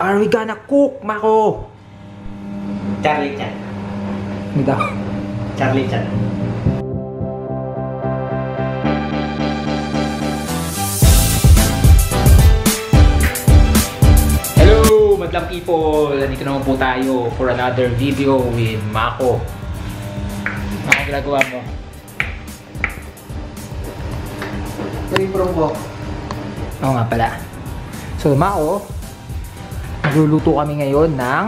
are we gonna cook, Mako? Charlie Chan. Daw? Charlie Chan. Hello, madlang people! Nandito naman po tayo for another video with Mako. Ano ginagawa mo? Nag-improve ko. Oo nga pala. So, Mako, magluluto kami ngayon ng...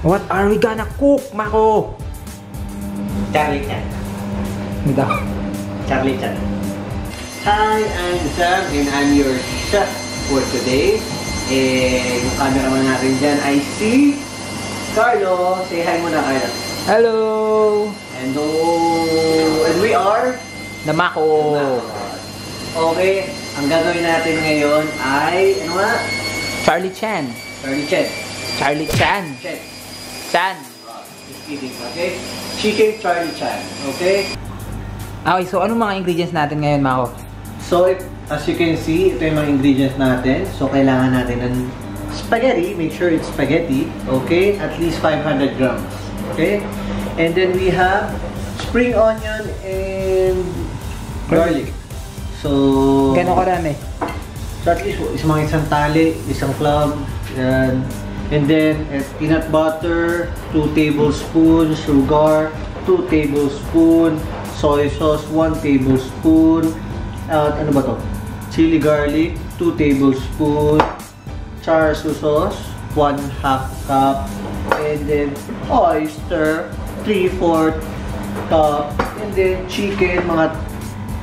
What are we gonna cook, Mako? Charlie Chan. Ano daw? Charlie Chan. Hi, I'm Sam and I'm your chef for today. Eh, yung cameraman natin dyan ay si Carlo. Say hi muna, Carlo. Hello! And, oh, and we are Na Mako! Okay, ang gagawin natin ngayon ay, ano nga? Charlie Chan. Charlie Chan. Charlie Chan. Chan. Chan. Uh, just kidding, okay? Chicken Charlie Chan, okay? Okay, so anong mga ingredients natin ngayon, Mako? So, if, as you can see, ito yung mga ingredients natin. So, kailangan natin ng spaghetti. Make sure it's spaghetti, okay? At least 500 grams, okay? And then we have spring onion and garlic. So, Gano'ng karami? So at least is mga isang tali, isang clove, yan. And then eh, peanut butter, 2 tablespoons, sugar, 2 tablespoon, soy sauce, 1 tablespoon, at ano ba to? Chili garlic, 2 tablespoon, char sauce, 1 half cup, and then oyster, 3-4 cup, and then chicken, mga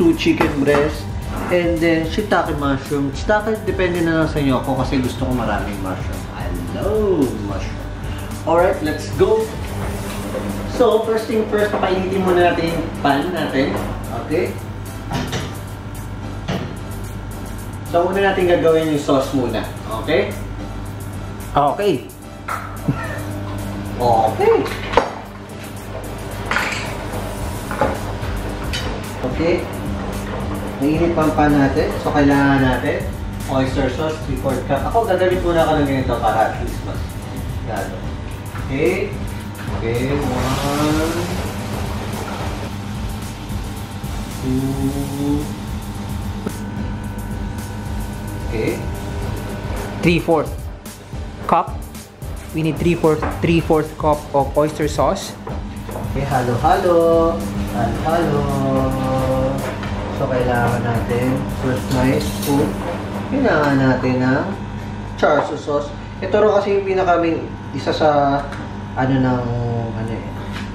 2 chicken breast, And then, shiitake mushroom. Shiitake, depende na lang sa inyo ako kasi gusto ko maraming mushroom. I love mushroom. Alright, let's go! So, first thing first, papainitin muna natin yung pan natin. Okay? So, una natin gagawin yung sauce muna. Okay? Okay. Okay. Okay. Mainit pa pan natin. So, kailangan natin oyster sauce, 3-4 cup. Ako, gagamit muna ako ng ganito para at least mas gano. Okay. Okay. One. Two. Okay. 3-4 cup. We need 3-4 3-4 cup of oyster sauce. Okay, halo-halo. Halo-halo. So, kailangan natin first my spoon. Kailangan natin ng char siu sauce. Ito rin kasi yung pinakaming isa sa ano ng ano eh,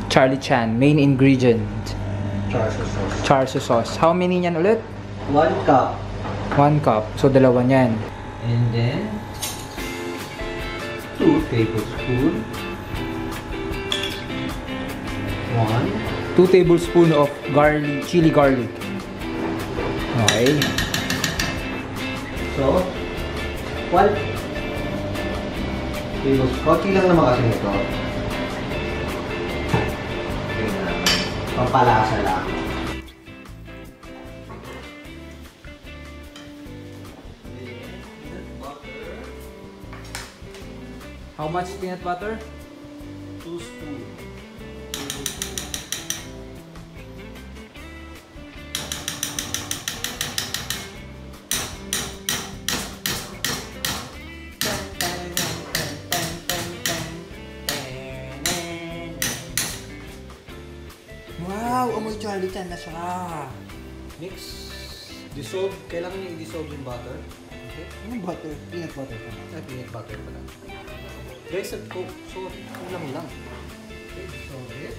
Charlie Chan, main ingredient. char siu sauce. Char siu sauce. How many niyan ulit? One cup. 1 cup. So, dalawa niyan. And then, two tablespoon. One. 2 tablespoon of garlic, chili garlic. Okay. So, one tablespoon. Konti lang naman kasi ito. Okay na. Pampalasa lang. How much peanut butter? Chan na siya. Mix. Dissolve. Kailangan niya i-dissolve yung butter. Okay. Anong butter? Peanut butter pa. Ay, peanut butter pala. Guys, at coke. Sorry, kulang lang. Okay, sorry.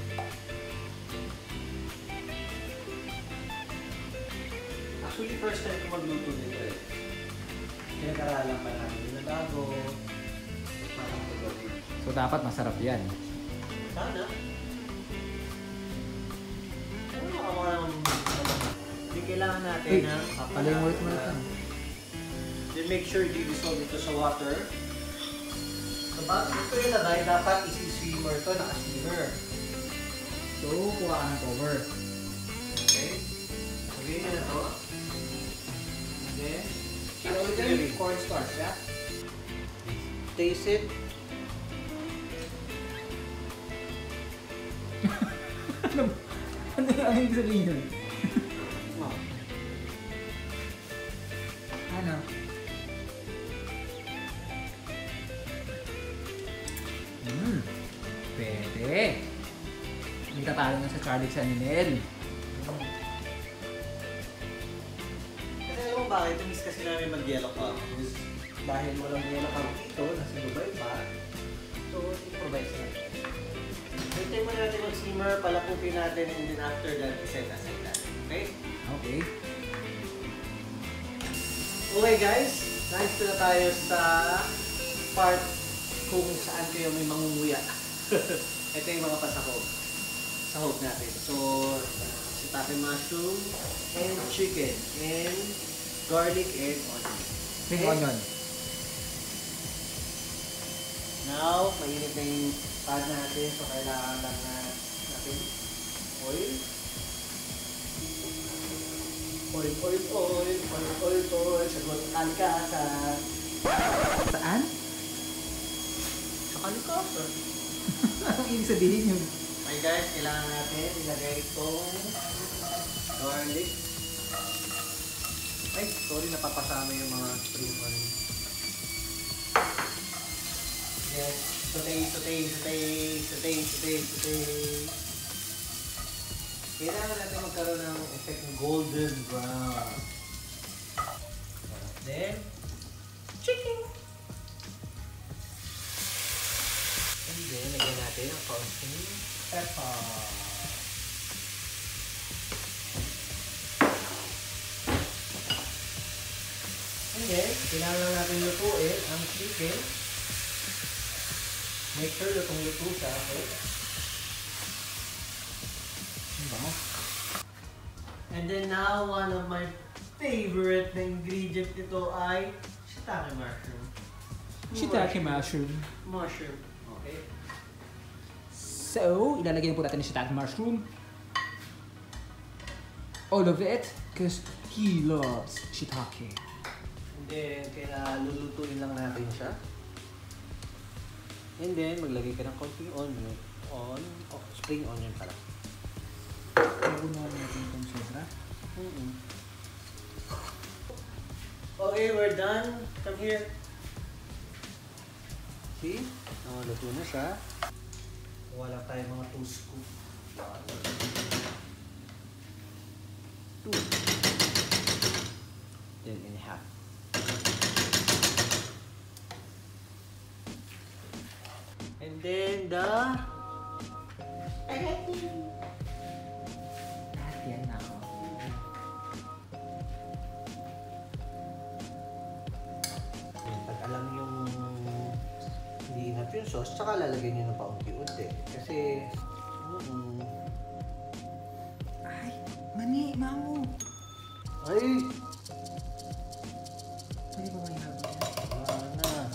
Actually, first time ko magluto nito eh. Pinag-aralan pa namin yung nagago. Parang ito. So, dapat masarap yan. Sana. Kailangan natin Uy, na palay mo ulit. Then make sure i-dissolve ito sa water. So, bago ito ilagay, dapat isi-simmer to, naka-simmer. So, kuha ka ng cover. Okay? Okay na to. Then, yan? Cornstarch, yeah? taste it. ano, ano, ano yung sabihin nun? Charlie sa Ninel. Kasi alam mo bakit? Tumis kasi namin mag-yellow cactus. Dahil walang yellow cactus dito, nasa Dubai pa. So, improvise na. Hintay muna natin mag-simmer, palapupin natin, and then after that, set aside natin. Okay? Okay. Okay guys, nice na tayo sa part kung saan kayo may mangunguya. Ito yung mga pasahog. Sahog natin. So, shiitake mushroom and chicken and garlic and onion. Spring Okay? onion. Now, mainit na yung pan natin. So, kailangan lang na natin oil. Oil, oil, oil, oil, oil, oil. Sagot kalikasan. Saan? Sa kalikasan. Anong ibig sabihin yun? Okay guys, kailangan natin ilagay itong garlic. Ay, sorry, napapasama yung mga spring onion. Yes, sautay, sautay, sautay, sautay, sautay, sautay. Kailangan natin magkaroon ng effect golden brown. Then, chicken. And then, lagyan natin ang kaunting pepper. And then, kailangan lang natin lutuin ang chicken. Make sure lutong-luto siya. Okay? And then now, one of my favorite na ingredient nito ay shiitake mushroom. Shiitake mushroom. Mushroom. Okay. So, ilalagay na po natin yung shiitake mushroom. All of it, because he loves shiitake. And then, kaya lulutuin lang natin siya. And then, maglagay ka ng konting onion. On, oh, spring onion pala. Ayaw na natin itong sobra. mm Okay, we're done. Come here. See? Oh, luto na siya. Wala tayo mga 2 scoop. Two. Then in half. And then the Lahat yan sauce, tsaka lalagyan nyo ng paunti-unti. Kasi, mm, Ay, mani, mamo. ay, Pwede ba may habo wala na.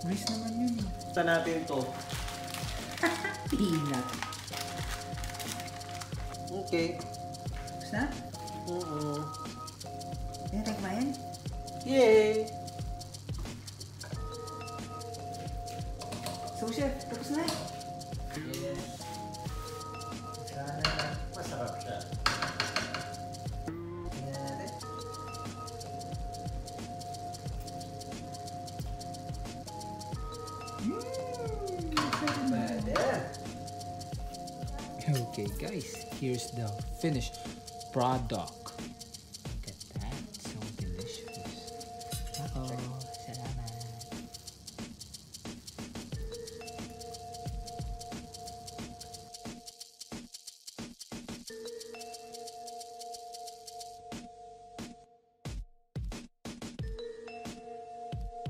Grease naman yun. Basta natin to. Peanut. Okay. Tapos na? Mm-mm. Yan, take ba yan? Yay! Okay, guys, here's the finished product.